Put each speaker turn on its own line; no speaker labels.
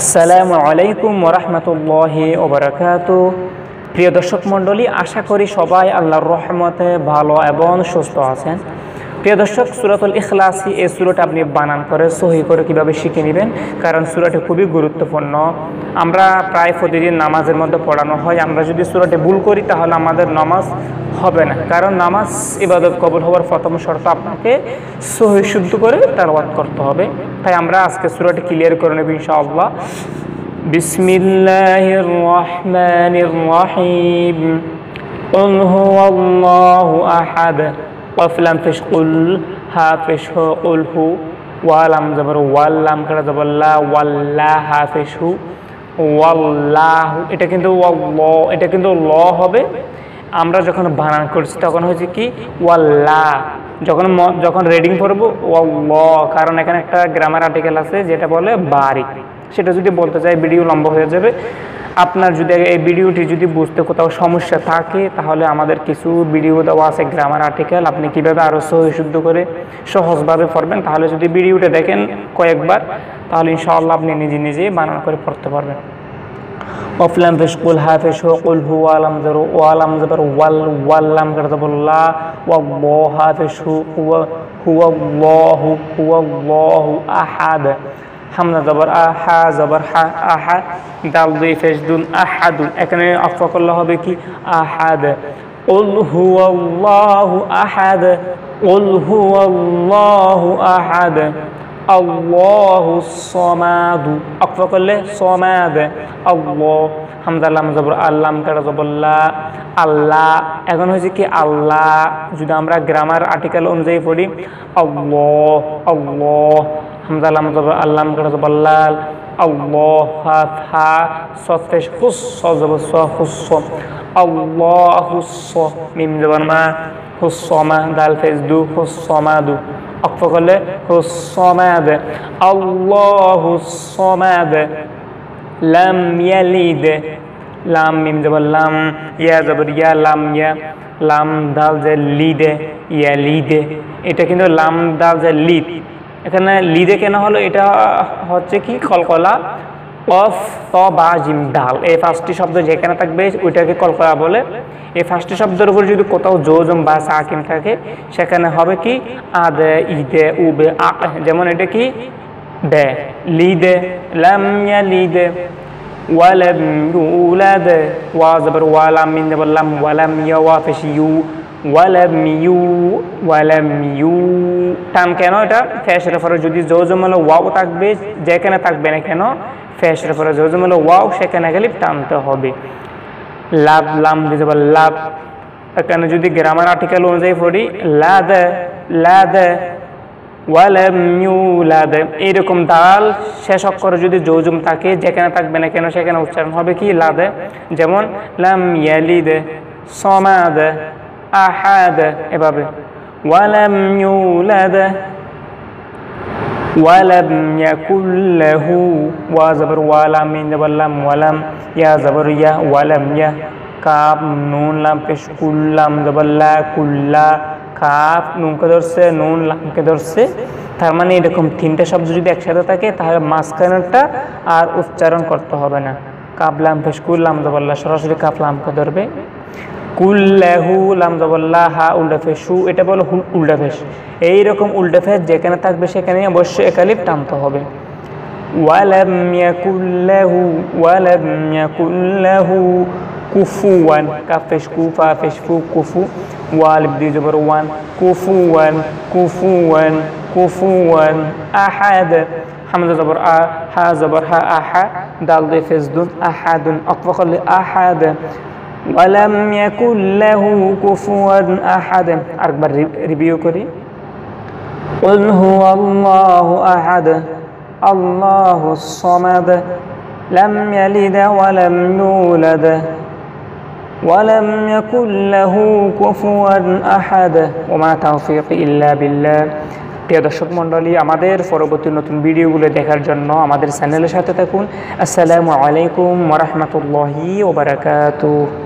আসসালামু আলাইকুম ওরহমতুল্লাহি ওবরাকাত। প্রিয় দর্শক মণ্ডলী, আশা করি সবাই আল্লাহর রহমতে ভালো এবং সুস্থ আছেন। প্রিয় দর্শক, সুরাতুল ইখলাসি এই সুরাটা আপনি বানান করে, সহি করে কীভাবে শিখে নেবেন? কারণ সুরাটি খুবই গুরুত্বপূর্ণ। আমরা প্রায় প্রতিদিন নামাজের মধ্যে পড়ানো হয়। আমরা যদি সুরাটি ভুল করি, তাহলে আমাদের নামাজ হবে না কারণ নামাজ ইবাদত কবল হওয়ার প্রথম শর্ত আপনাকে সহি শুদ্ধ করে তারওয়াত করতে হবে তাই আমরা আজকে সুরাটি ক্লিয়ার করে নেব ইনশাআল্লাহ بسم الله الرحمن الرحيم قل هو الله أحد قف لم تشقل ها فشه قل هو ওয়ালাম জবর ওয়াল্লাম কাটা জবর লা ওয়াল্লা হাফেশু ওয়াল্লাহ এটা কিন্তু ওয়াল্লাহ এটা কিন্তু ল হবে আমরা যখন বানান করছি, তখন হয়েছে কি? ওয়াল্লাহ যখন যখন রেডিং করব ওয়াল্লাহ কারণ এখানে একটা গ্রামার আর্টিকেল আছে, যেটা বলে বারিক। সেটা যদি বলতে চাই ভিডিও লম্বা হয়ে যাবে। আপনার যদি এই ভিডিওটি যদি বুঝতে কোথাও সমস্যা থাকে, তাহলে আমাদের কিছু ভিডিও দেওয়া আছে গ্রামার আর্টিকেল আপনি কীভাবে আরও সহি শুদ্ধ করে সহজভাবে পড়বেন, তাহলে যদি ভিডিওটা দেখেন কয়েকবার, তাহলে ইনশাআল্লাহ আপনি নিজে নিজেই বানান করে পড়তে পারবেন। অফলাম ফেস কুল হা ফেস কুল হু আলাম জরু ও আলাম জবর ওয়াল ওয়াল্লাম করে জবর লা ওয়া ব হা ফেস হু হুয়া হুয়া আল্লাহু হুয়া আল্লাহু আহাদ হামজা জবর আহা জবর হা আহা দাল দুই ফেস দুন আহাদুন এখানে অফা করলে হবে কি আহাদ قل هو الله أحد قل هو الله أحد আল্লাহু সমাদু। অক্ফা করলে সমাদ। আল্লাহ হামদাল্লাহ জবর আল্লাম কাটা জবল্লা আল্লাহ। এখন হয়েছে কি আল্লাহ। যদি আমরা গ্রামার আর্টিকেল অনুযায়ী পড়ি, আল্লাহ আল্লাহ। হামদাল্লাহ জবর আল্লাহ কাটা জবল্লাল আল্লাহ, হা সফেশ আল্লাহ হুস মিম, জবর, মা, হুস মা, দাল, ফেস, দু, হুস সমাদু অক্ফ করলে হুসমাদ আল্লাহু সমাদ লাম ইয়ালিদ লাম মিম জবর লাম ইয়া জবর ইয়া লাম ইয়া লাম দাল যে লিদে ইয়া লিদে এটা কিন্তু লাম দাল যে লিদ এখানে লিদে কেন হলো এটা হচ্ছে কি কলকলা অফ ত বা জিম ডাল এই পাঁচটি শব্দ যেখানে থাকবে, ওইটাকে কল করা বলে। এই পাঁচটি শব্দের উপরে যদি কোথাও জোজম বা সাকিম থাকে, সেখানে হবে কি? আদে, ইদে, উবে, আ। যেমন এটা কি? দে লি লিদে লামিয়া লিদে ওয়ালাম ইউলাদ, ওয়া জবর ওয়ালাম মিন জবর লাম ওয়ালাম ইয়া ওয়া ইউ। ওয়ালাম ইউ ওয়ালাম ইউ। টান কেন এটা? ফ্যাশের পরে যদি জোজমল ওয়াও থাকবে, যেখানে থাকবে না কেন ফ্যাশের পরে জোজমল ওয়াও, সেখানে গেলে টানতে হবে। লাভ, লাম দিয়ে যাব, লাভ। এখানে যদি গ্রামার আর্টিকেল অনুযায়ী পড়ি, লাদ লাদ, ওয়ালাম ইউলাদ এইরকম দাল, শেষ অক্ষরে যদি জৌজুম থাকে, যেখানে থাকবে না কেন, সেখানে উচ্চারণ হবে কি? লাদে। যেমন, লাম ইয়ালিদ, সমাদ। আহাদ এভাবে। ওয়ালাম ইউলাদ, ওয়ালাম ইয়াকুল্লাহু ওয়া জবর ওয়ালাম মিন জবরলাম ওয়ালাম ইয়া জবর, ইয়া ওয়ালাম ইয়া কাপ নুন, লাম পেশ কুল্লাম জবরলা কুল্লা কাপ নুনকে ধরছে, নুন, লামকে ধরছে। তার মানে এরকম তিনটা শব্দ যদি একসাথে থাকে, তাহলে মাঝখানেরটা আর উচ্চারণ করতে হবে না। কাপলাম ফেসকুল লাম জবল্লা সরাসরি কাপলামকে ধরবে। কুল্লাহু লাম জবল্লা হা উল্টা ফেস সু এটা বলো হুল উল্টা ফেস এইরকম উল্টা ফেস যেখানে থাকবে সেখানে অবশ্যই একালিপ টানতে হবে। ওয়ালাম ইয়াকুল্লাহু ওয়ালাম ইয়াকুল্লাহু কুফুয়ান কাফেশ কুফা ফেশ ফু কুফু ওয়ালিব দিয়ে জবর ওয়ান, কুফুয়ান কুফুয়ান কুফুয়ান, আহাদ, হামজা জবর আ, হা জবর হা, আহা, দাল দিয়ে ফেস দুন, আহাদুন, অকফা করলে আহাদ ولم يكن له كفوا أحد أكبر ريفيو كري قل هو الله أحد الله الصمد لم يلد ولم يولد ولم يكن له كفوا أحد وما توفيقي إلا بالله প্রিয় দর্শক মণ্ডলী আমাদের পরবর্তী নতুন ভিডিওগুলো দেখার জন্য আমাদের চ্যানেলের সাথে থাকুন আসসালামু আলাইকুম ওরহমতুল্লাহি ওবরাকাতুহ